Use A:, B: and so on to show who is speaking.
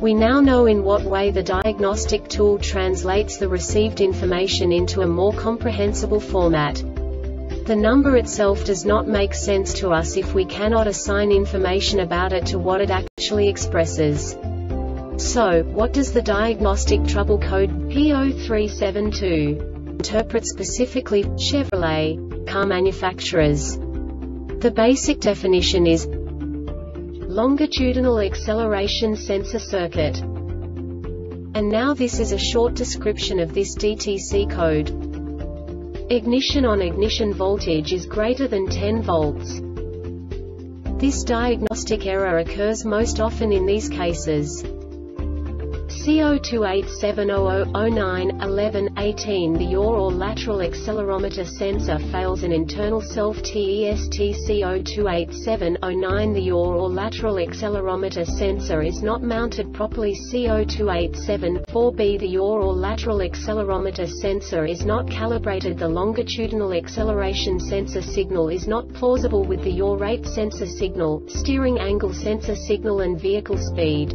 A: We now know in what way the diagnostic tool translates the received information into a more comprehensible format. The number itself does not make sense to us if we cannot assign information about it to what it actually expresses. So, what does the diagnostic trouble code P0372 interpret specifically Chevrolet car manufacturers? The basic definition is longitudinal acceleration sensor circuit. And now this is a short description of this DTC code. Ignition on ignition voltage is greater than 10 volts. This diagnostic error occurs most often in these cases. C028700009-11-18 The yaw or lateral accelerometer sensor fails an internal self-test C028709 The yaw or lateral accelerometer sensor is not mounted properly. C0287-4B The yaw or lateral accelerometer sensor is not calibrated. The longitudinal acceleration sensor signal is not plausible with the yaw rate sensor signal, steering angle sensor signal and vehicle speed.